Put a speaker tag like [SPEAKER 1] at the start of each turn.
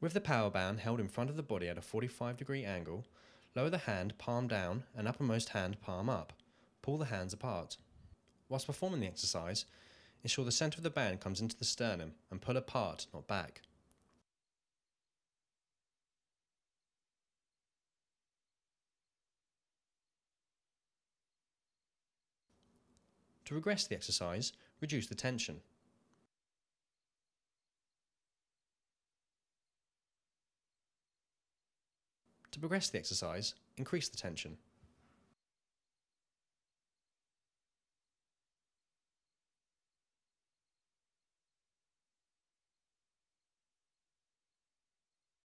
[SPEAKER 1] With the power band held in front of the body at a 45 degree angle, lower the hand palm down and uppermost hand palm up. Pull the hands apart. Whilst performing the exercise, ensure the centre of the band comes into the sternum and pull apart, not back. To regress the exercise, reduce the tension. To progress the exercise, increase the tension.